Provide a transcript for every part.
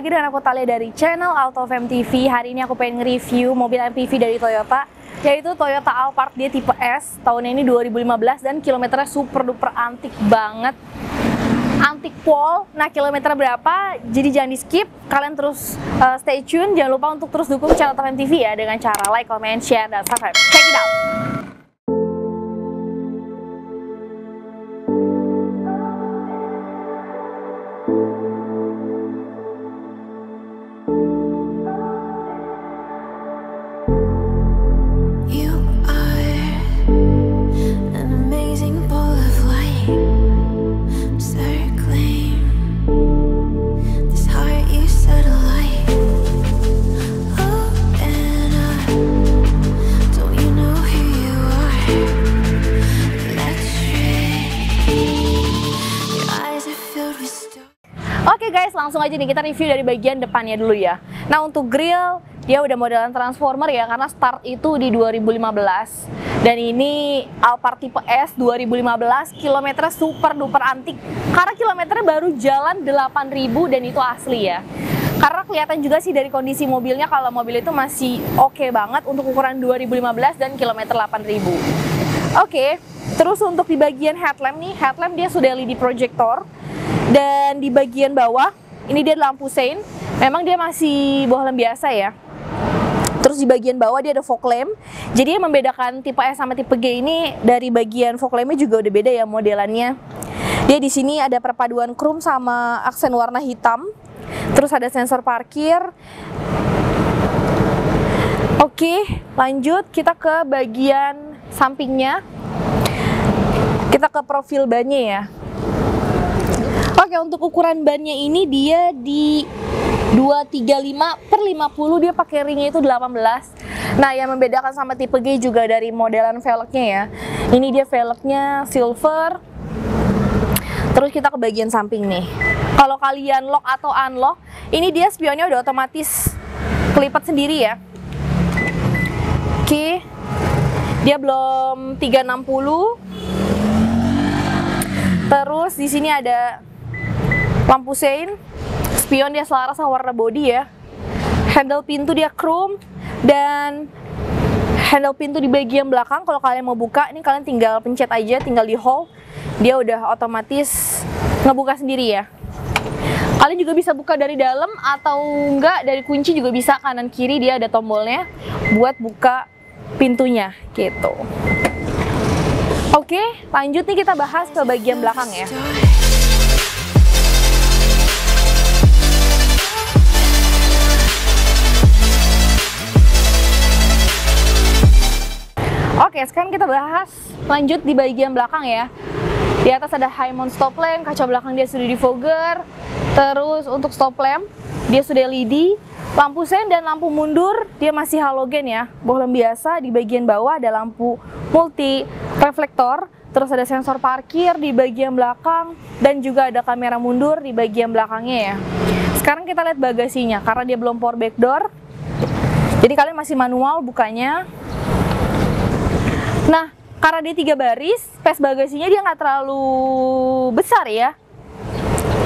lagi dengan aku Talia dari channel Auto Fam TV. Hari ini aku pengen nge-review mobil MPV dari Toyota yaitu Toyota Alphard dia tipe S tahun ini 2015 dan kilometernya super duper antik banget. Antik pol. Nah kilometer berapa? Jadi jangan di skip kalian terus uh, stay tune. Jangan lupa untuk terus dukung channel Auto Fam TV ya dengan cara like, comment, share, dan subscribe. Check it out Oke guys, langsung aja nih kita review dari bagian depannya dulu ya. Nah untuk grill, dia udah modelan transformer ya karena start itu di 2015. Dan ini Alphard tipe S 2015, kilometernya super duper antik. Karena kilometernya baru jalan 8000 dan itu asli ya. Karena kelihatan juga sih dari kondisi mobilnya kalau mobil itu masih oke banget untuk ukuran 2015 dan kilometer 8000. Oke, terus untuk di bagian headlamp nih, headlamp dia sudah LED projector dan di bagian bawah ini dia lampu sein. Memang dia masih bohlam biasa ya. Terus di bagian bawah dia ada fog lamp. Jadi yang membedakan tipe S sama tipe G ini dari bagian fog lampnya juga udah beda ya modelannya. Dia di sini ada perpaduan chrome sama aksen warna hitam. Terus ada sensor parkir. Oke, lanjut kita ke bagian sampingnya. Kita ke profil bannya ya. Oke, untuk ukuran bannya ini dia di 235 per 50 dia pakai ringnya itu 18. Nah, yang membedakan sama tipe G juga dari modelan velgnya ya. Ini dia velgnya silver. Terus kita ke bagian samping nih. Kalau kalian lock atau unlock, ini dia spionnya udah otomatis kelipat sendiri ya. Oke. Dia belum 360. Terus di sini ada lampu sein, spion dia selaras sama warna body ya. Handle pintu dia chrome dan handle pintu di bagian belakang kalau kalian mau buka ini kalian tinggal pencet aja, tinggal di hold. Dia udah otomatis ngebuka sendiri ya. Kalian juga bisa buka dari dalam atau enggak dari kunci juga bisa kanan kiri dia ada tombolnya buat buka pintunya gitu. Oke, lanjut nih kita bahas ke bagian belakang ya. Oke, sekarang kita bahas lanjut di bagian belakang ya. Di atas ada high mount stop lamp, kaca belakang dia sudah defogger. Terus untuk stop lamp dia sudah LED, lampu sen dan lampu mundur dia masih halogen ya. Bohlam biasa di bagian bawah ada lampu multi reflektor, terus ada sensor parkir di bagian belakang dan juga ada kamera mundur di bagian belakangnya ya. Sekarang kita lihat bagasinya karena dia belum power back door. Jadi kalian masih manual bukanya. Nah, karena dia tiga baris, space bagasinya dia nggak terlalu besar ya.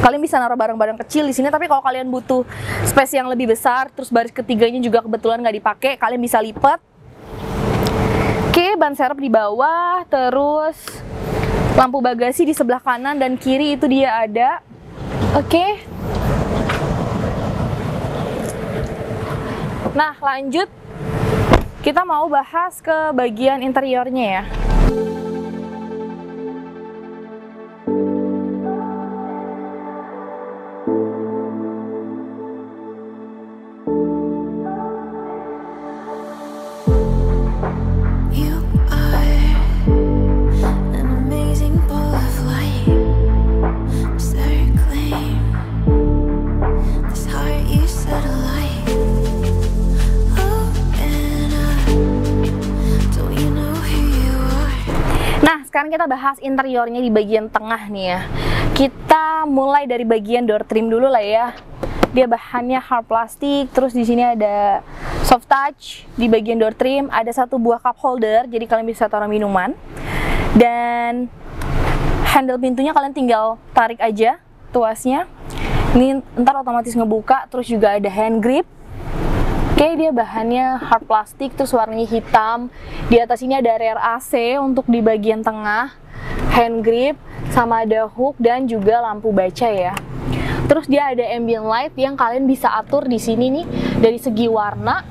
Kalian bisa naruh barang-barang kecil di sini, tapi kalau kalian butuh space yang lebih besar, terus baris ketiganya juga kebetulan nggak dipakai, kalian bisa lipat. Oke, ban serep di bawah, terus lampu bagasi di sebelah kanan dan kiri itu dia ada. Oke. Nah, lanjut kita mau bahas ke bagian interiornya ya. Sekarang kita bahas interiornya di bagian tengah nih ya. Kita mulai dari bagian door trim dulu lah ya. Dia bahannya hard plastik, terus di sini ada soft touch di bagian door trim, ada satu buah cup holder, jadi kalian bisa taruh minuman. Dan handle pintunya kalian tinggal tarik aja tuasnya. Ini ntar otomatis ngebuka, terus juga ada hand grip. Oke, dia bahannya hard plastik, terus warnanya hitam. Di atas ini ada rear AC untuk di bagian tengah, hand grip, sama ada hook dan juga lampu baca ya. Terus dia ada ambient light yang kalian bisa atur di sini nih dari segi warna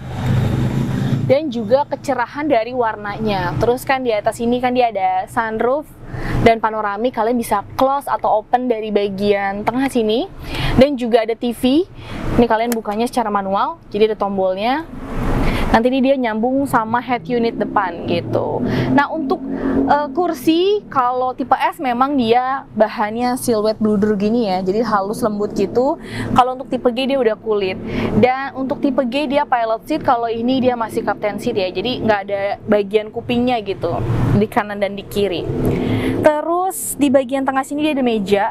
dan juga kecerahan dari warnanya. Terus kan di atas ini kan dia ada sunroof dan panoramik kalian bisa close atau open dari bagian tengah sini dan juga ada TV ini kalian bukanya secara manual jadi ada tombolnya. Nanti ini dia nyambung sama head unit depan gitu. Nah untuk eh, kursi kalau tipe S memang dia bahannya silhouette bluder gini ya jadi halus lembut gitu. Kalau untuk tipe G dia udah kulit. Dan untuk tipe G dia pilot seat kalau ini dia masih captain seat ya jadi nggak ada bagian kupingnya gitu di kanan dan di kiri Terus di bagian tengah sini dia ada meja,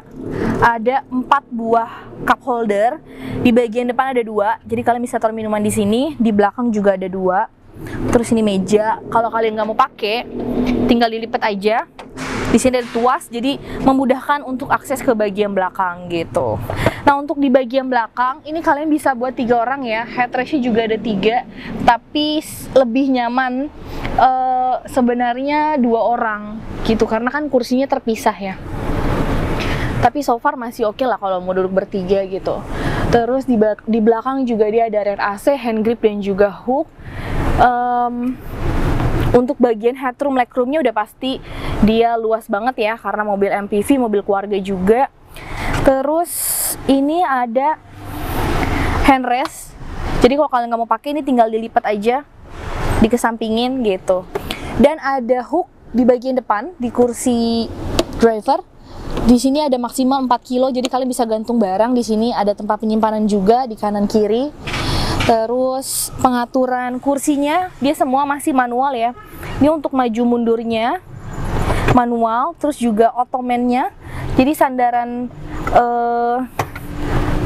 ada empat buah cup holder. Di bagian depan ada dua, jadi kalian bisa taruh minuman di sini. Di belakang juga ada dua. Terus ini meja. Kalau kalian nggak mau pakai, tinggal dilipat aja. Di sini ada tuas, jadi memudahkan untuk akses ke bagian belakang gitu. Nah untuk di bagian belakang, ini kalian bisa buat tiga orang ya. Headrestnya juga ada tiga, tapi lebih nyaman eh, sebenarnya dua orang gitu karena kan kursinya terpisah ya tapi so far masih oke lah kalau mau duduk bertiga gitu terus di, di belakang juga dia ada rear AC, hand grip dan juga hook Em, untuk bagian headroom, legroomnya udah pasti dia luas banget ya karena mobil MPV, mobil keluarga juga. Terus ini ada handrest. Jadi kalau kalian nggak mau pakai ini tinggal dilipat aja dikesampingin gitu. Dan ada hook di bagian depan di kursi driver. Di sini ada maksimal 4 kilo jadi kalian bisa gantung barang. Di sini ada tempat penyimpanan juga di kanan kiri. Terus pengaturan kursinya dia semua masih manual ya. Ini untuk maju mundurnya manual terus juga otomennya jadi sandaran eh,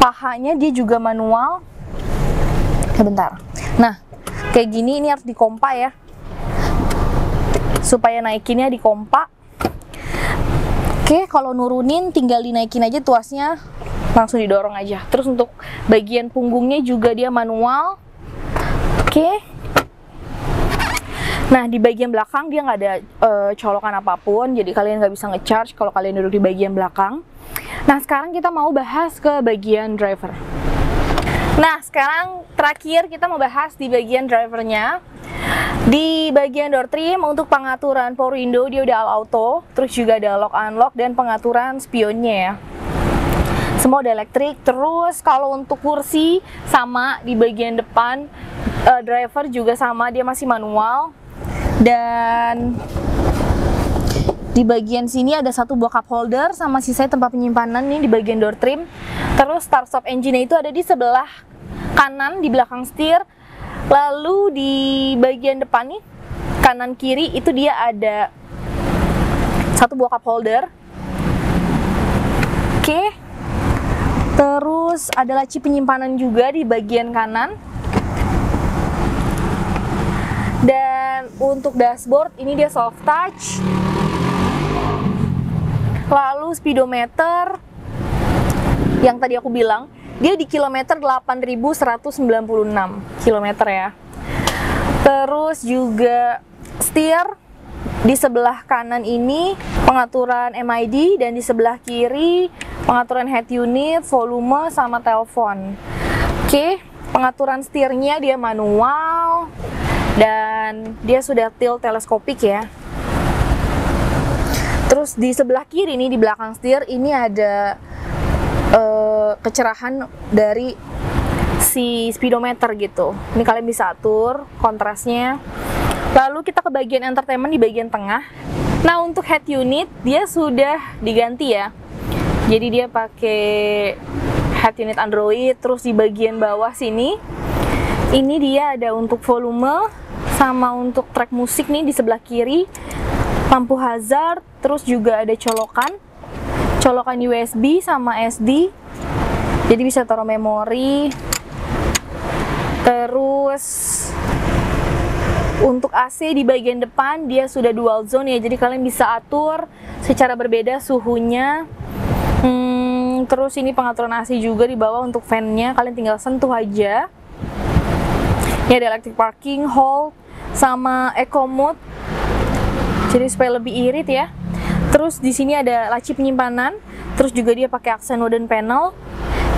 pahanya dia juga manual. Sebentar. Nah kayak gini ini harus dikompa ya. Supaya naikinnya dikompa oke kalau nurunin tinggal dinaikin aja tuasnya. Langsung didorong aja. Terus untuk bagian punggungnya juga dia manual. Oke Nah di bagian belakang dia nggak ada eh, colokan apa pun, jadi kalian nggak bisa ngecharge kalau kalian duduk di bagian belakang. Nah sekarang kita mau bahas ke bagian driver. Nah sekarang terakhir kita mau bahas di bagian drivernya. Di bagian door trim untuk pengaturan power window dia udah all auto, terus juga ada lock unlock dan pengaturan spionnya ya semua udah elektrik terus kalau untuk kursi sama di bagian depan eh, driver juga sama dia masih manual dan di bagian sini ada satu buah cup holder sama sisanya tempat penyimpanan nih di bagian door trim. Terus start stop engine itu ada di sebelah kanan di belakang setir. Lalu di bagian depan nih kanan kiri itu dia ada satu buah cup holder. Oke. Terus ada laci penyimpanan juga di bagian kanan. Dan untuk dashboard ini dia soft touch. Lalu speedometer yang tadi aku bilang dia di kilometer 8196 kilometer ya. Terus juga setir di sebelah kanan ini pengaturan MID dan di sebelah kiri pengaturan head unit, volume sama telepon. Oke, pengaturan setirnya dia manual dan dia sudah tilt teleskopik ya. Terus di sebelah kiri nih di belakang setir ini ada eh, kecerahan dari si speedometer gitu. Ini kalian bisa atur kontrasnya. Lalu kita ke bagian entertainment di bagian tengah. Nah, untuk head unit dia sudah diganti ya. Jadi dia pakai head unit Android terus di bagian bawah sini ini dia ada untuk volume sama untuk track musik nih di sebelah kiri. Lampu hazard terus juga ada colokan. Colokan USB sama SD jadi bisa taruh memori. Terus untuk AC di bagian depan dia sudah dual zone ya. Jadi kalian bisa atur secara berbeda suhunya. Hmm, terus ini pengaturan AC juga di bawah untuk fan-nya, kalian tinggal sentuh aja. Ini ada electric parking, hold, sama eco mode. Jadi supaya lebih irit ya. Terus di sini ada laci penyimpanan, terus juga dia pakai aksen wooden panel.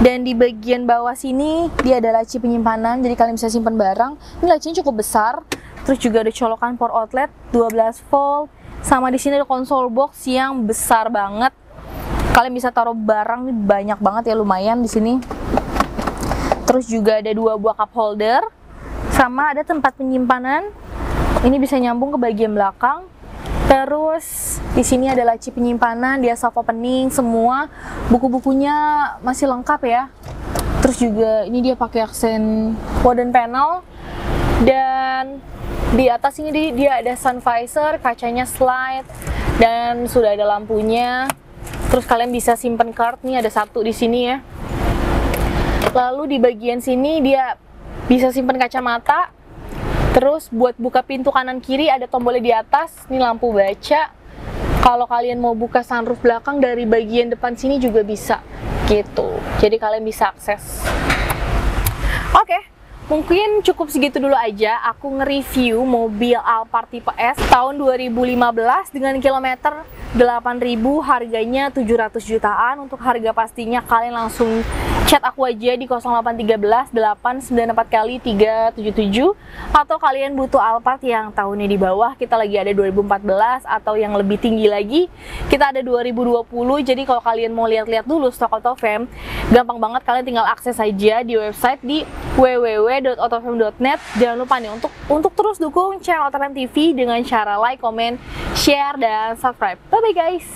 Dan di bagian bawah sini dia ada laci penyimpanan, jadi kalian bisa simpan barang. Ini lacinya cukup besar. Terus juga ada colokan power outlet 12 volt. Sama di sini ada konsol box yang besar banget. Kalian bisa taruh barang banyak banget ya lumayan di sini. Terus juga ada dua buah cup holder, sama ada tempat penyimpanan. Ini bisa nyambung ke bagian belakang. Terus di sini ada laci penyimpanan, dia soft opening semua. Buku-bukunya masih lengkap ya. Terus juga ini dia pakai aksen wooden panel dan di atas ini di- dia ada sun visor, kacanya slide dan sudah ada lampunya. Terus kalian bisa simpen card nih ada satu di sini ya. Lalu di bagian sini dia bisa simpen kacamata. Terus buat buka pintu kanan kiri ada tombolnya di atas. Ini lampu baca. Kalau kalian mau buka sunroof belakang dari bagian depan sini juga bisa gitu. Jadi kalian bisa akses. Oke, mungkin cukup segitu dulu aja. Aku nge-review mobil Alphard tipe S tahun 2015 dengan kilometer 8000 harganya 700 jutaan. Untuk harga pastinya kalian langsung chat aku aja di 0813 894 kali 377 atau kalian butuh Alphard yang tahunnya di bawah kita lagi ada 2014 atau yang lebih tinggi lagi kita ada 2020 jadi kalau kalian mau lihat-lihat dulu stok Autofam gampang banget kalian tinggal akses saja di website di www.autofam.net jangan lupa nih untuk untuk terus dukung channel Autofam TV dengan cara like, comment, share dan subscribe. Bye bye guys